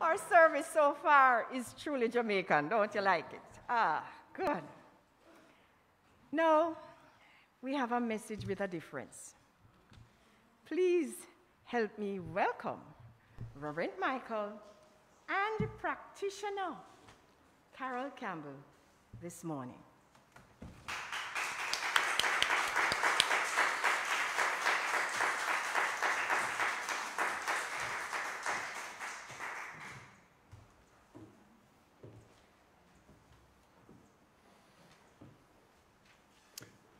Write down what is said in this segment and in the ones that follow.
Our service so far is truly Jamaican. Don't you like it? Ah, good. No, we have a message with a difference. Please help me welcome Reverend Michael and practitioner Carol Campbell this morning.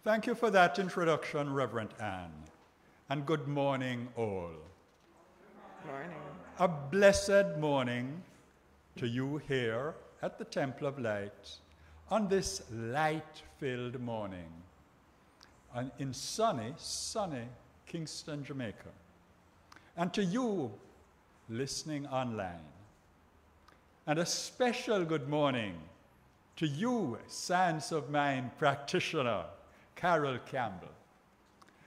Thank you for that introduction, Reverend Anne. And good morning, all. Morning. A blessed morning to you here at the Temple of Light on this light filled morning and in sunny, sunny Kingston, Jamaica. And to you listening online. And a special good morning to you, Science of Mind practitioner Carol Campbell.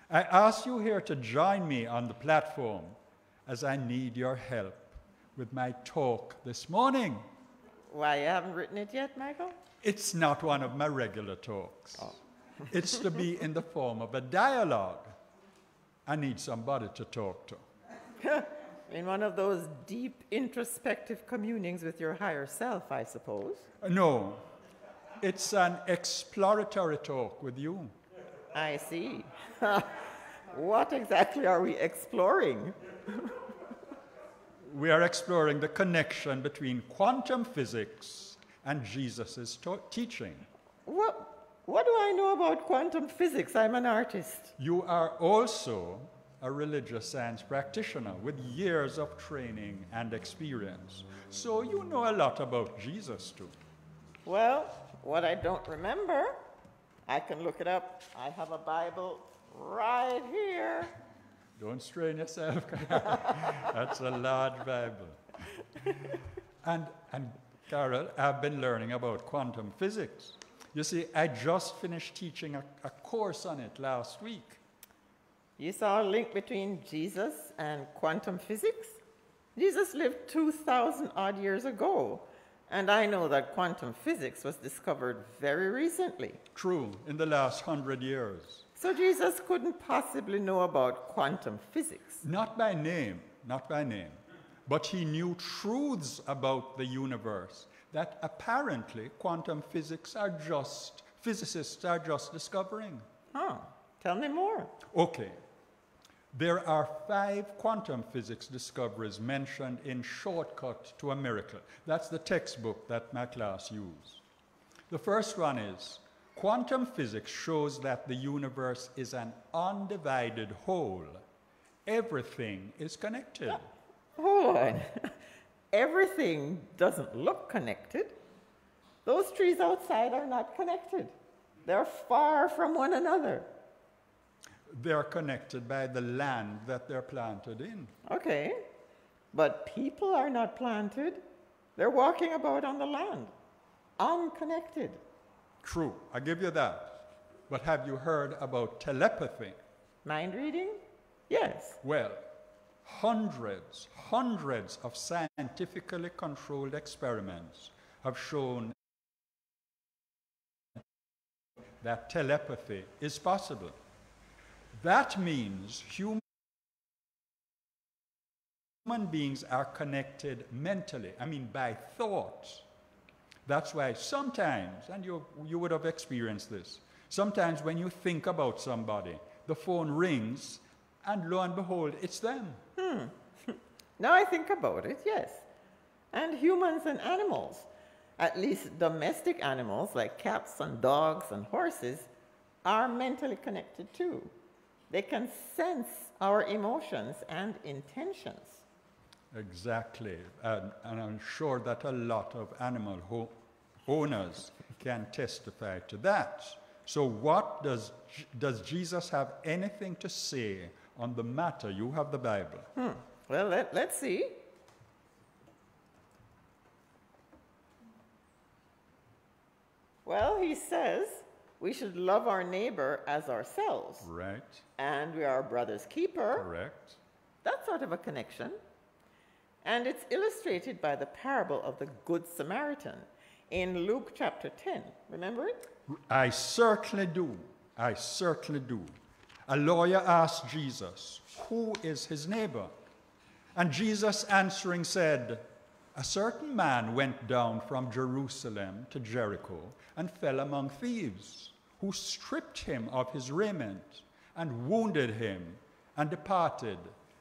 I ask you here to join me on the platform as I need your help with my talk this morning. Why, you haven't written it yet, Michael? It's not one of my regular talks. Oh. it's to be in the form of a dialogue. I need somebody to talk to. in one of those deep introspective communings with your higher self, I suppose. No, it's an exploratory talk with you. I see. what exactly are we exploring? we are exploring the connection between quantum physics and Jesus' teaching. What, what do I know about quantum physics? I'm an artist. You are also a religious science practitioner with years of training and experience. So you know a lot about Jesus too. Well, what I don't remember I can look it up. I have a Bible right here. Don't strain yourself. That's a large Bible. and, and Carol, I've been learning about quantum physics. You see, I just finished teaching a, a course on it last week. You saw a link between Jesus and quantum physics? Jesus lived 2,000 odd years ago. And I know that quantum physics was discovered very recently. True, in the last hundred years. So Jesus couldn't possibly know about quantum physics. Not by name, not by name. But he knew truths about the universe that apparently quantum physics are just, physicists are just discovering. Huh. Tell me more. Okay. There are five quantum physics discoveries mentioned in Shortcut to a Miracle. That's the textbook that my class used. The first one is quantum physics shows that the universe is an undivided whole. Everything is connected. Hold on. Everything doesn't look connected. Those trees outside are not connected. They're far from one another they're connected by the land that they're planted in. Okay, but people are not planted. They're walking about on the land, unconnected. True, I give you that. But have you heard about telepathy? Mind reading? Yes. Well, hundreds, hundreds of scientifically controlled experiments have shown that telepathy is possible. That means human beings are connected mentally, I mean by thought. That's why sometimes, and you, you would have experienced this, sometimes when you think about somebody, the phone rings, and lo and behold, it's them. Hmm. now I think about it, yes. And humans and animals, at least domestic animals like cats and dogs and horses, are mentally connected too. They can sense our emotions and intentions. Exactly. And, and I'm sure that a lot of animal owners can testify to that. So, what does, does Jesus have anything to say on the matter? You have the Bible. Hmm. Well, let, let's see. Well, he says, we should love our neighbor as ourselves. Right. And we are our brother's keeper. Correct. That sort of a connection. And it's illustrated by the parable of the Good Samaritan in Luke chapter 10. Remember it? I certainly do. I certainly do. A lawyer asked Jesus, Who is his neighbor? And Jesus answering said, A certain man went down from Jerusalem to Jericho and fell among thieves, who stripped him of his raiment and wounded him and departed,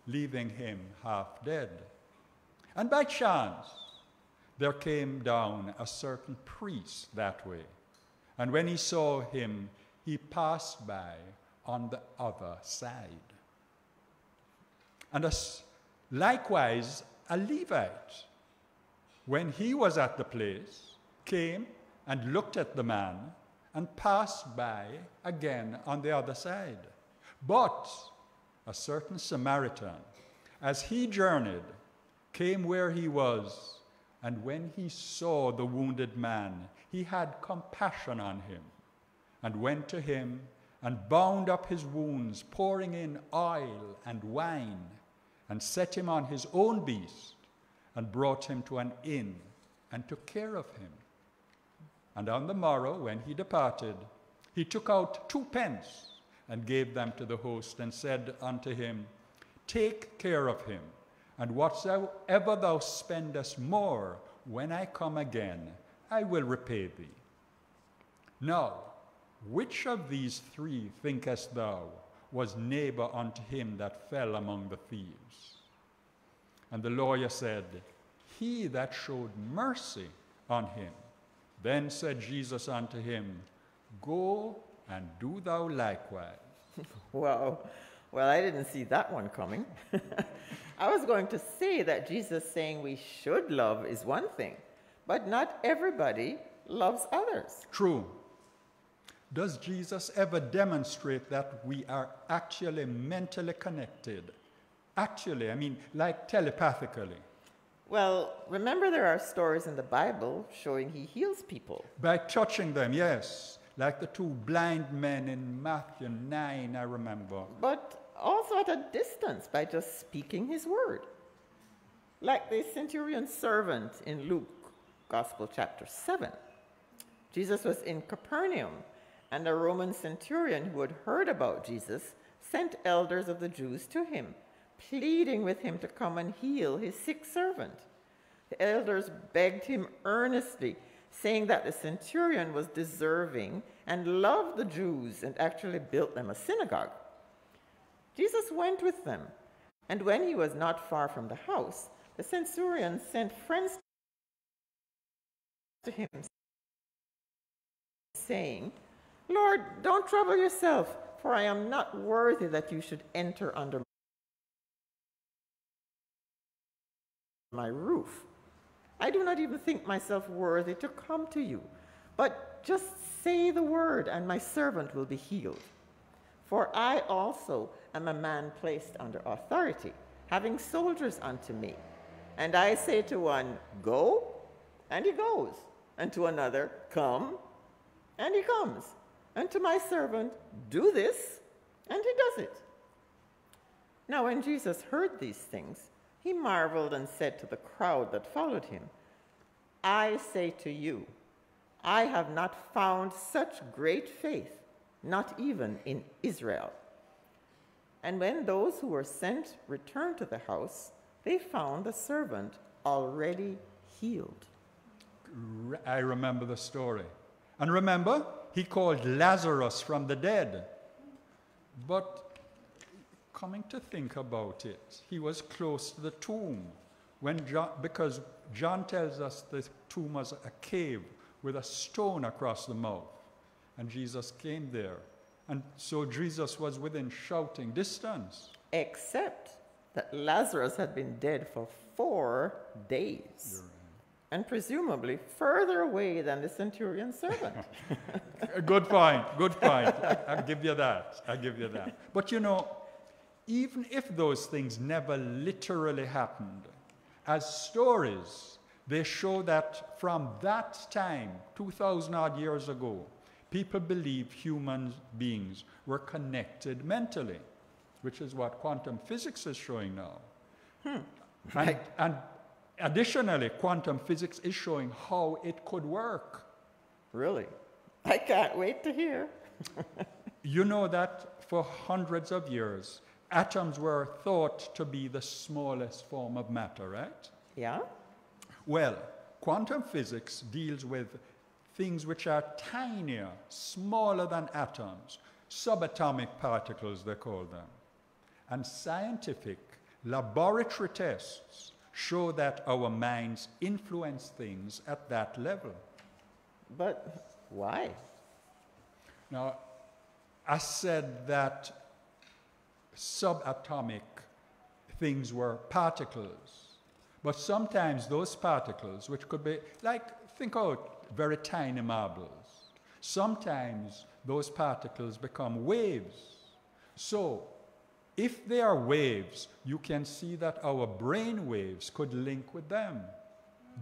leaving him half dead. And by chance, there came down a certain priest that way. And when he saw him, he passed by on the other side. And as, likewise, a Levite, when he was at the place, came and looked at the man and passed by again on the other side. But a certain Samaritan, as he journeyed, came where he was, and when he saw the wounded man, he had compassion on him, and went to him and bound up his wounds, pouring in oil and wine, and set him on his own beast, and brought him to an inn, and took care of him. And on the morrow, when he departed, he took out two pence and gave them to the host, and said unto him, Take care of him, and whatsoever thou spendest more, when I come again, I will repay thee. Now, which of these three thinkest thou was neighbor unto him that fell among the thieves? And the lawyer said, He that showed mercy on him. Then said Jesus unto him, Go and do thou likewise. Wow. Well, I didn't see that one coming. I was going to say that Jesus saying we should love is one thing, but not everybody loves others. True. Does Jesus ever demonstrate that we are actually mentally connected? Actually, I mean, like telepathically. Well, remember there are stories in the Bible showing he heals people. By touching them, yes. Like the two blind men in Matthew 9, I remember. But also at a distance by just speaking his word. Like the centurion servant in Luke Gospel chapter 7. Jesus was in Capernaum and a Roman centurion who had heard about Jesus sent elders of the Jews to him, pleading with him to come and heal his sick servant. The elders begged him earnestly, saying that the centurion was deserving and loved the Jews and actually built them a synagogue. Jesus went with them, and when he was not far from the house, the centurion sent friends to him, saying, Lord, don't trouble yourself, for I am not worthy that you should enter under my roof. I do not even think myself worthy to come to you, but just say the word, and my servant will be healed. For I also am a man placed under authority, having soldiers unto me. And I say to one, Go, and he goes, and to another, Come, and he comes and to my servant, Do this, and he does it. Now, when Jesus heard these things, he marveled and said to the crowd that followed him, I say to you, I have not found such great faith, not even in Israel. And when those who were sent returned to the house, they found the servant already healed. I remember the story. And remember, he called Lazarus from the dead. But coming to think about it, he was close to the tomb when John, because John tells us the tomb was a cave with a stone across the mouth. And Jesus came there. And so Jesus was within shouting distance. Except that Lazarus had been dead for four days and presumably further away than the centurion servant. good point, good point. I, I give you that. I give you that. But you know, even if those things never literally happened, as stories, they show that from that time, 2,000 odd years ago, people believed human beings were connected mentally, which is what quantum physics is showing now. Hmm. And, and Additionally, quantum physics is showing how it could work. Really? I can't wait to hear. You know that for hundreds of years, atoms were thought to be the smallest form of matter, right? Yeah? Well, quantum physics deals with things which are tinier, smaller than atoms, subatomic particles, they call them. And scientific laboratory tests show that our minds influence things at that level. But why? Now, I said that subatomic things were particles, but sometimes those particles, which could be like, think out very tiny marbles, sometimes those particles become waves. So, if they are waves, you can see that our brain waves could link with them.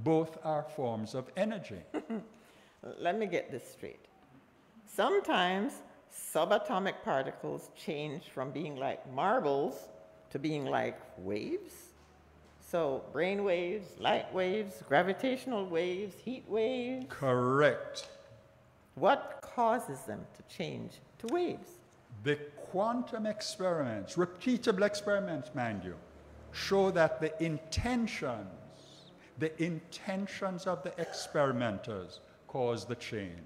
Both are forms of energy. Let me get this straight. Sometimes subatomic particles change from being like marbles to being like waves. So, brain waves, light waves, gravitational waves, heat waves. Correct. What causes them to change to waves? The quantum experiments, repeatable experiments, mind you, show that the intentions, the intentions of the experimenters cause the change.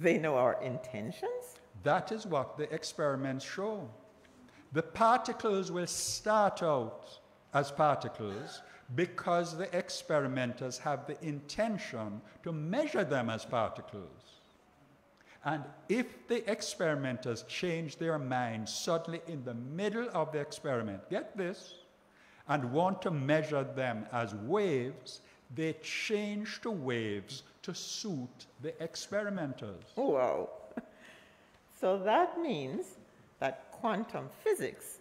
They know our intentions? That is what the experiments show. The particles will start out as particles because the experimenters have the intention to measure them as particles. And if the experimenters change their mind suddenly in the middle of the experiment, get this, and want to measure them as waves, they change the waves to suit the experimenters. Wow. So that means that quantum physics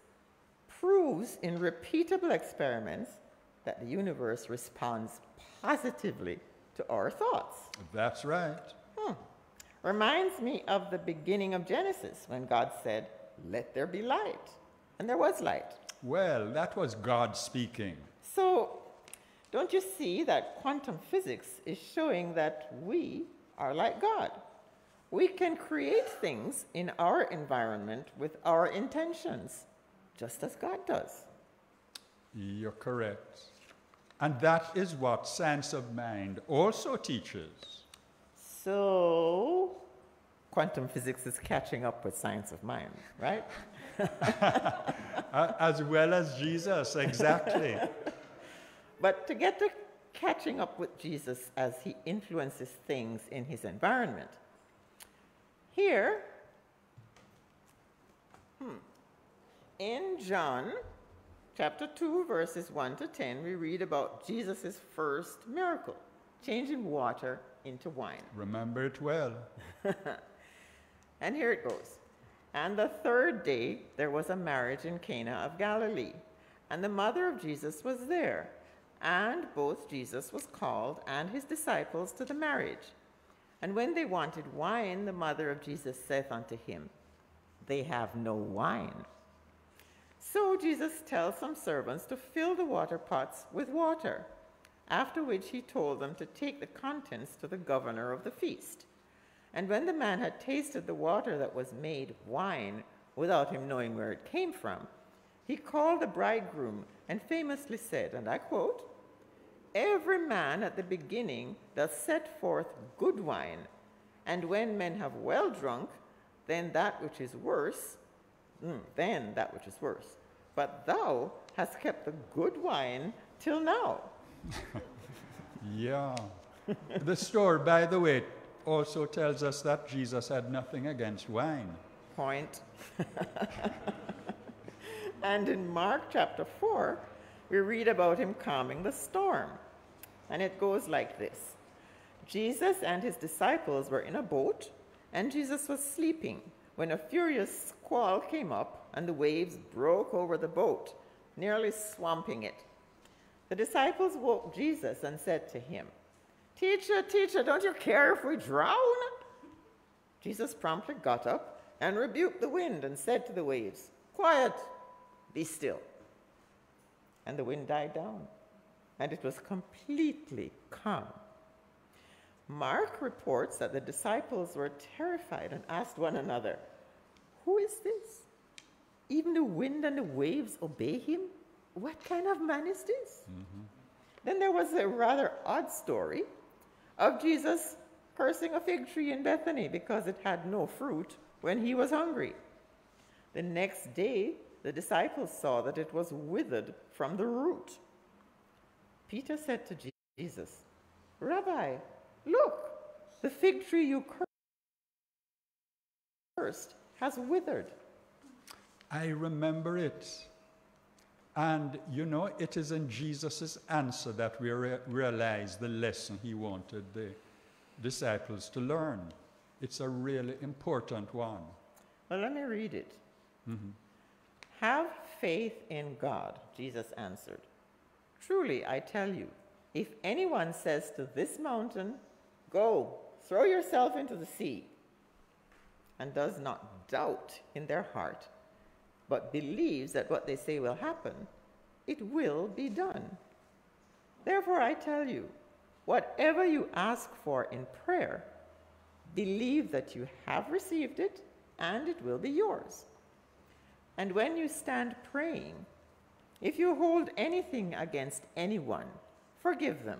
proves in repeatable experiments that the universe responds positively to our thoughts. That's right. Hmm. Reminds me of the beginning of Genesis when God said, Let there be light. And there was light. Well, that was God speaking. So, don't you see that quantum physics is showing that we are like God? We can create things in our environment with our intentions, just as God does. You're correct. And that is what science of mind also teaches. So, quantum physics is catching up with science of mind, right? as well as Jesus, exactly. but to get to catching up with Jesus as he influences things in his environment, here, hmm, in John chapter 2, verses 1 to 10, we read about Jesus' first miracle, changing water into wine. Remember it well. and here it goes. And the third day there was a marriage in Cana of Galilee, and the mother of Jesus was there. And both Jesus was called and his disciples to the marriage. And when they wanted wine, the mother of Jesus saith unto him, They have no wine. So Jesus tells some servants to fill the water pots with water, after which he told them to take the contents to the governor of the feast. And when the man had tasted the water that was made wine without him knowing where it came from, he called the bridegroom and famously said, and I quote, Every man at the beginning does set forth good wine, and when men have well drunk, then that which is worse, mm, then that which is worse. But thou hast kept the good wine till now. yeah. the story, by the way, also tells us that Jesus had nothing against wine. Point. and in Mark chapter 4, we read about him calming the storm. And it goes like this Jesus and his disciples were in a boat, and Jesus was sleeping when a furious squall came up, and the waves broke over the boat, nearly swamping it. The disciples woke Jesus and said to him, Teacher, teacher, don't you care if we drown? Jesus promptly got up and rebuked the wind and said to the waves, Quiet, be still. And the wind died down, and it was completely calm. Mark reports that the disciples were terrified and asked one another, Who is this? Even the wind and the waves obey him? What kind of man is this? Mm-hmm. Then there was a rather odd story of Jesus cursing a fig tree in Bethany because it had no fruit when he was hungry. The next day, the disciples saw that it was withered from the root. Peter said to Jesus, Rabbi, look, the fig tree you cursed has withered. I remember it. And you know, it is in Jesus' answer that we re- realize the lesson he wanted the disciples to learn. It's a really important one. Well, let me read it. Mm-hmm. Have faith in God, Jesus answered. Truly, I tell you, if anyone says to this mountain, Go, throw yourself into the sea, and does not doubt in their heart, but believes that what they say will happen, it will be done. Therefore, I tell you, whatever you ask for in prayer, believe that you have received it and it will be yours. And when you stand praying, if you hold anything against anyone, forgive them,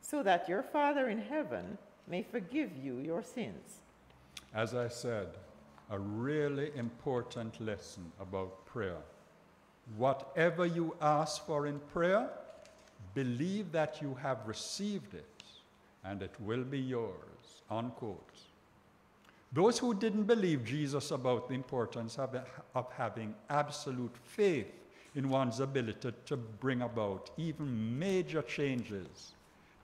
so that your Father in heaven may forgive you your sins. As I said, a really important lesson about prayer. Whatever you ask for in prayer, believe that you have received it and it will be yours. Unquote. Those who didn't believe Jesus about the importance of, of having absolute faith in one's ability to bring about even major changes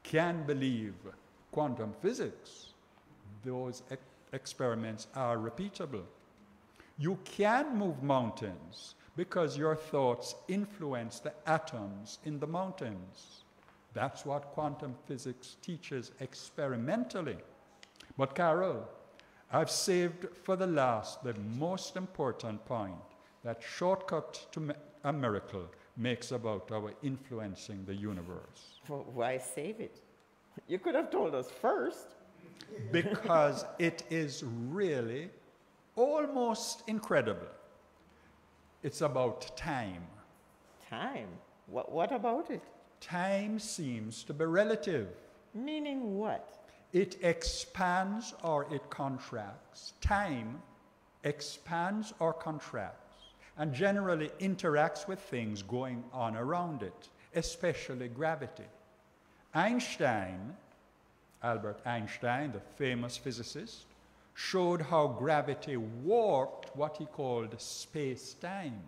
can believe quantum physics. Those e- experiments are repeatable. You can move mountains because your thoughts influence the atoms in the mountains. That's what quantum physics teaches experimentally. But, Carol, I've saved for the last the most important point that shortcut to a miracle makes about our influencing the universe. Well, why save it? You could have told us first. because it is really almost incredible. It's about time. Time? What, what about it? Time seems to be relative. Meaning what? It expands or it contracts. Time expands or contracts and generally interacts with things going on around it, especially gravity. Einstein, Albert Einstein, the famous physicist, showed how gravity warped what he called space time.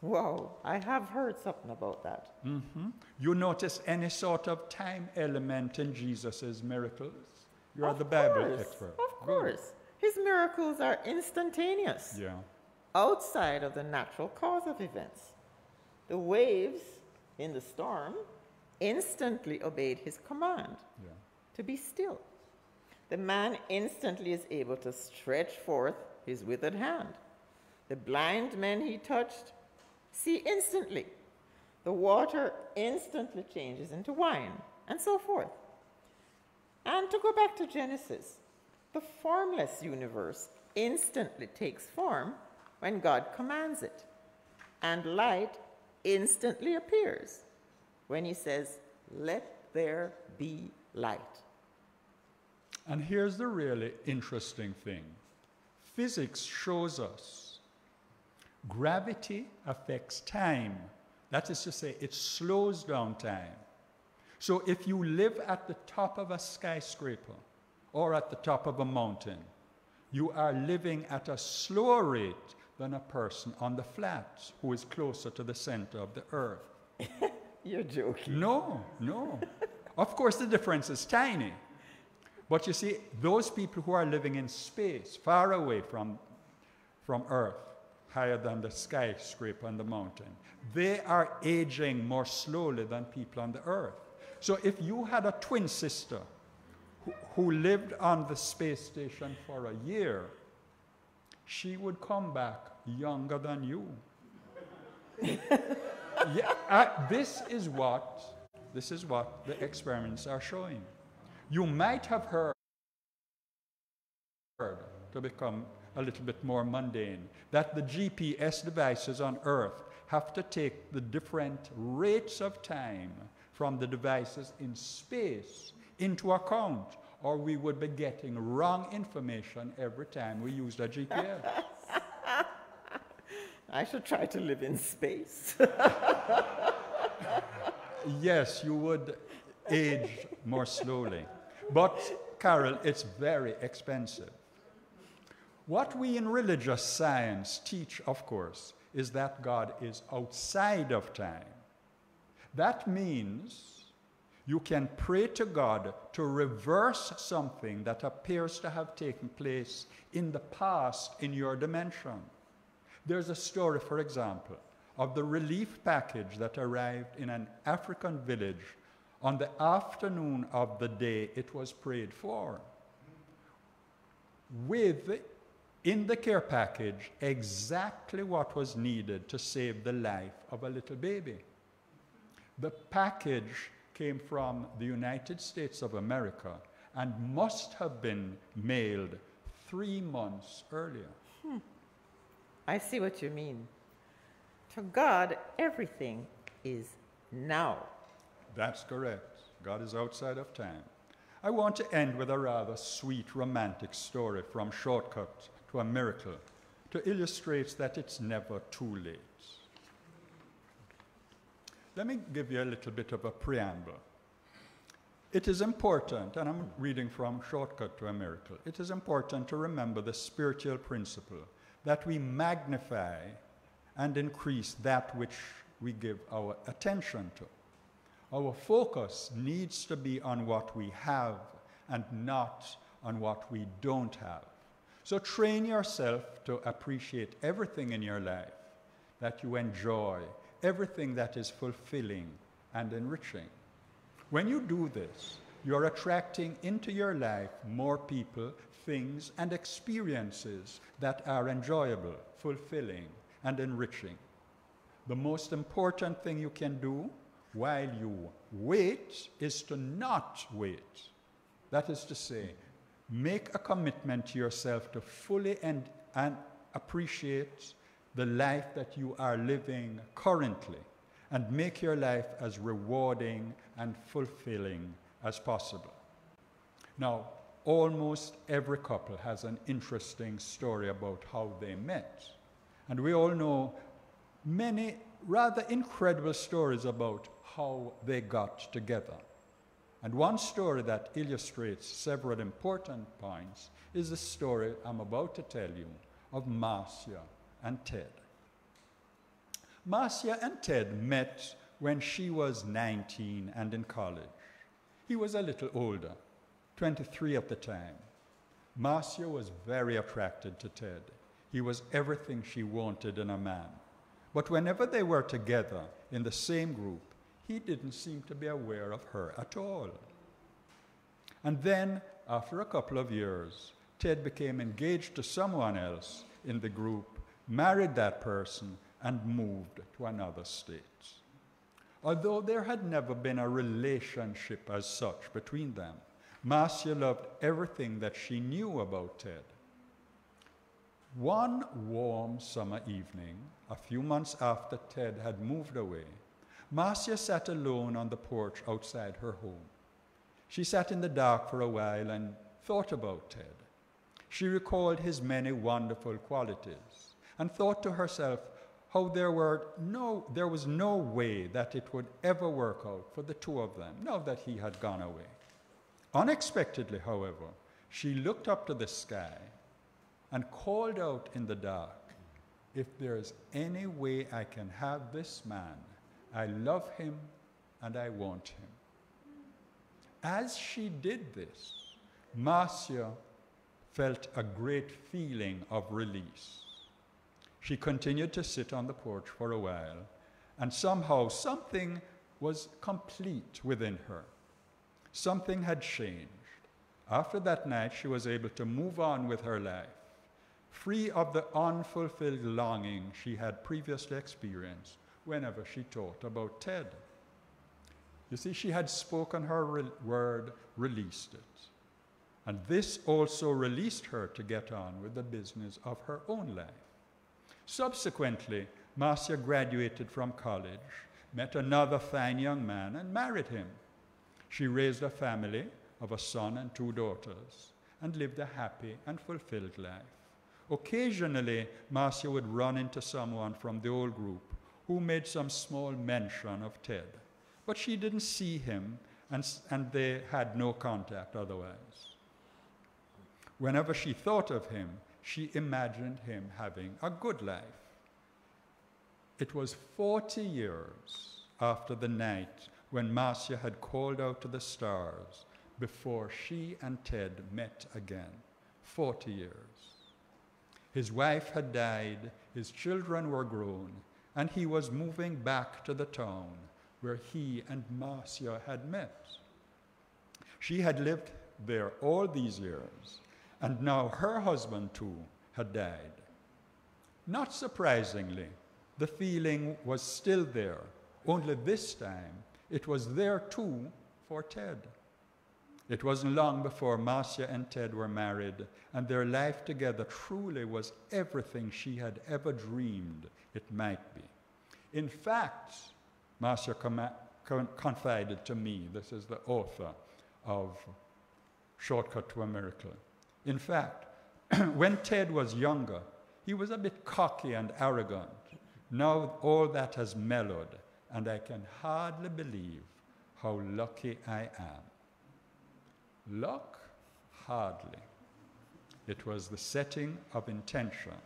Whoa, I have heard something about that. Mm-hmm. You notice any sort of time element in Jesus' miracles? You are of the Bible course, expert. Of course. His miracles are instantaneous. Yeah. Outside of the natural cause of events. The waves in the storm instantly obeyed his command Yeah. to be still. The man instantly is able to stretch forth his withered hand. The blind men he touched see instantly. The water instantly changes into wine, and so forth. And to go back to Genesis, the formless universe instantly takes form when God commands it, and light instantly appears when He says, Let there be light. And here's the really interesting thing physics shows us gravity affects time. That is to say, it slows down time. So if you live at the top of a skyscraper or at the top of a mountain, you are living at a slower rate than a person on the flats who is closer to the center of the earth. You're joking. No, no. of course, the difference is tiny. But you see, those people who are living in space, far away from, from Earth, higher than the skyscraper and the mountain, they are aging more slowly than people on the Earth. So if you had a twin sister who, who lived on the space station for a year, she would come back younger than you. yeah, this is what this is what the experiments are showing. You might have heard, to become a little bit more mundane, that the GPS devices on Earth have to take the different rates of time from the devices in space into account, or we would be getting wrong information every time we used a GPS. I should try to live in space. yes, you would age more slowly. But, Carol, it's very expensive. What we in religious science teach, of course, is that God is outside of time. That means you can pray to God to reverse something that appears to have taken place in the past in your dimension. There's a story, for example, of the relief package that arrived in an African village on the afternoon of the day it was prayed for. With, in the care package, exactly what was needed to save the life of a little baby. The package came from the United States of America and must have been mailed three months earlier. Hmm. I see what you mean. To God, everything is now. That's correct. God is outside of time. I want to end with a rather sweet romantic story from Shortcut to a Miracle to illustrate that it's never too late. Let me give you a little bit of a preamble. It is important, and I'm reading from Shortcut to a Miracle, it is important to remember the spiritual principle that we magnify and increase that which we give our attention to. Our focus needs to be on what we have and not on what we don't have. So train yourself to appreciate everything in your life that you enjoy, everything that is fulfilling and enriching. When you do this, you're attracting into your life more people things and experiences that are enjoyable, fulfilling, and enriching. The most important thing you can do while you wait is to not wait. That is to say, make a commitment to yourself to fully and, and appreciate the life that you are living currently and make your life as rewarding and fulfilling as possible. Now, almost every couple has an interesting story about how they met. And we all know many rather incredible stories about how they got together. And one story that illustrates several important points is the story I'm about to tell you of Marcia and Ted. Marcia and Ted met when she was 19 and in college. He was a little older. 23 at the time. Marcia was very attracted to Ted. He was everything she wanted in a man. But whenever they were together in the same group, he didn't seem to be aware of her at all. And then, after a couple of years, Ted became engaged to someone else in the group, married that person, and moved to another state. Although there had never been a relationship as such between them, Marcia loved everything that she knew about Ted. One warm summer evening, a few months after Ted had moved away, Marcia sat alone on the porch outside her home. She sat in the dark for a while and thought about Ted. She recalled his many wonderful qualities and thought to herself how there, were no, there was no way that it would ever work out for the two of them now that he had gone away. Unexpectedly, however, she looked up to the sky and called out in the dark, If there's any way I can have this man, I love him and I want him. As she did this, Marcia felt a great feeling of release. She continued to sit on the porch for a while, and somehow something was complete within her. Something had changed. After that night, she was able to move on with her life, free of the unfulfilled longing she had previously experienced whenever she thought about Ted. You see, she had spoken her re- word, released it. And this also released her to get on with the business of her own life. Subsequently, Marcia graduated from college, met another fine young man, and married him. She raised a family of a son and two daughters and lived a happy and fulfilled life. Occasionally, Marcia would run into someone from the old group who made some small mention of Ted, but she didn't see him and, and they had no contact otherwise. Whenever she thought of him, she imagined him having a good life. It was 40 years after the night when Marcia had called out to the stars before she and Ted met again. 40 years. His wife had died, his children were grown, and he was moving back to the town where he and Marcia had met. She had lived there all these years, and now her husband too had died. Not surprisingly, the feeling was still there, only this time it was there too for Ted. It wasn't long before Marcia and Ted were married, and their life together truly was everything she had ever dreamed it might be. In fact, Marcia confided to me, this is the author of Shortcut to a Miracle. In fact, when Ted was younger, he was a bit cocky and arrogant. Now all that has mellowed, and I can hardly believe how lucky I am. Luck? Hardly. It was the setting of intention.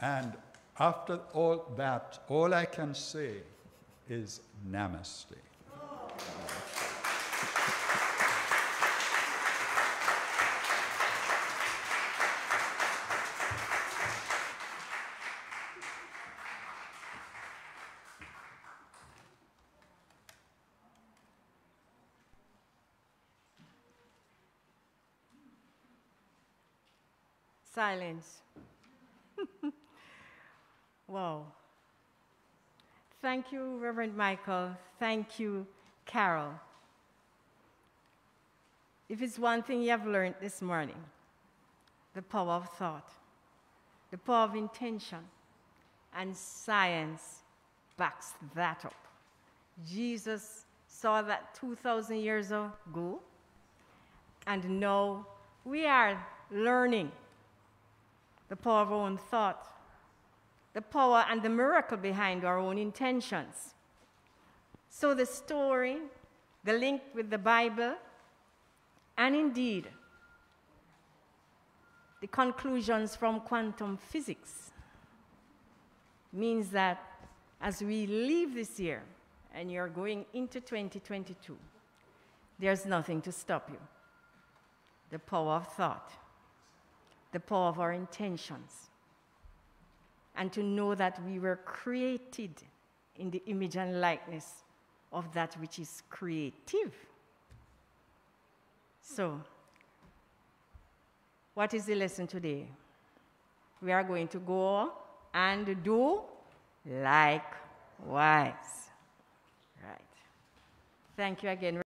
And after all that, all I can say is namaste. Silence. wow. Thank you, Reverend Michael. Thank you, Carol. If it's one thing you have learned this morning, the power of thought, the power of intention, and science backs that up. Jesus saw that 2,000 years ago, and now we are learning the power of our own thought, the power and the miracle behind our own intentions. So the story, the link with the Bible, and indeed the conclusions from quantum physics means that as we leave this year and you're going into 2022, there's nothing to stop you. The power of thought the power of our intentions. And to know that we were created in the image and likeness of that which is creative. So, what is the lesson today? We are going to go and do likewise. Right. Thank you again.